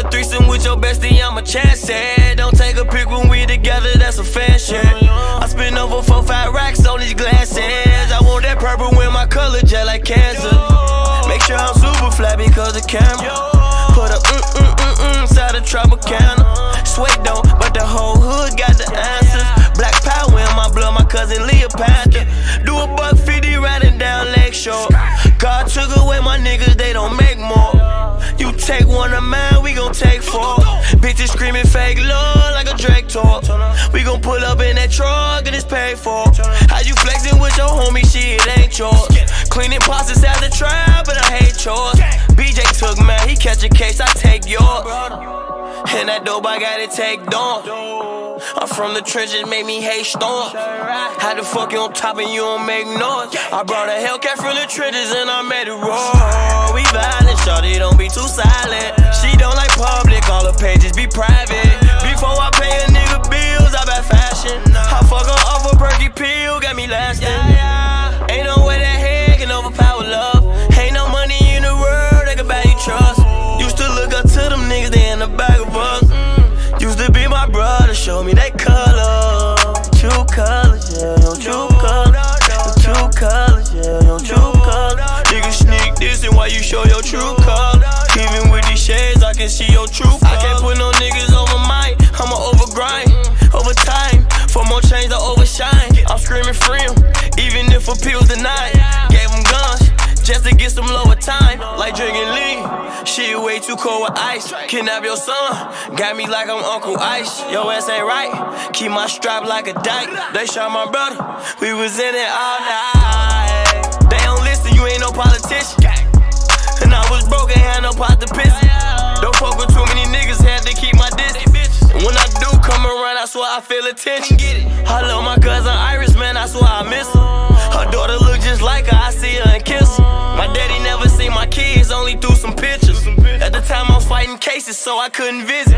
a threesome with your bestie, I'm a chance it. Don't take a pic when we together, that's a fashion. I spend over four, five racks on these glasses. I want that purple when my color jet like cancer. Make sure I'm super flat because the camera. Put a mm mm mm mm inside a Tropicana. Sweat don't, but the whole hood got the answers. Black power in my blood, my cousin Panther. Do a buck 50 riding down Lakeshore. God took away my niggas, they don't make more. You take one of mine, take four. Bitches screaming fake love like a Drake talk. We gon' pull up in that truck and it's paid for. How you flexing with your homie? Shit ain't yours. Cleaning pots inside the trap, but I hate chores. BJ took man, he catch a case, I take yours. And that dope, I got it tagged on. I'm from the trenches, make me hate storm. How the fuck you on top and you don't make noise? I brought a Hellcat from the trenches and I made it roar. We violent, shorty, don't be too silent. Pages be private. Before I pay a nigga bills, I buy fashion. I fuck her off a perky pill, got me lasting. Ain't no way that head can overpower love. Ain't no money in the world that can buy you trust. Used to look up to them niggas, they in the back of us. Mm. Used to be my brother, show me that color. True colors, yeah, your true color. Your true colors, yeah, your true color. Niggas sneak this and why you show your true color. Even with these shades, I can see your true color. Over time, for more change to overshine. I'm screaming freedom, even if appeals denied. Gave them guns just to get some lower time. Like drinking lean, shit way too cold with ice. Kidnap your son, got me like I'm Uncle Ice. Yo ass ain't right, keep my strap like a dyke. They shot my brother, we was in it all night. They don't listen, you ain't no politician. And I was broke, ain't had no pot to piss. I swear I feel attention. I love my cousin Iris, man, I swear I miss her. Her daughter look just like her, I see her and kiss her. My daddy never seen my kids, only through some pictures. At the time, I was fighting cases, so I couldn't visit.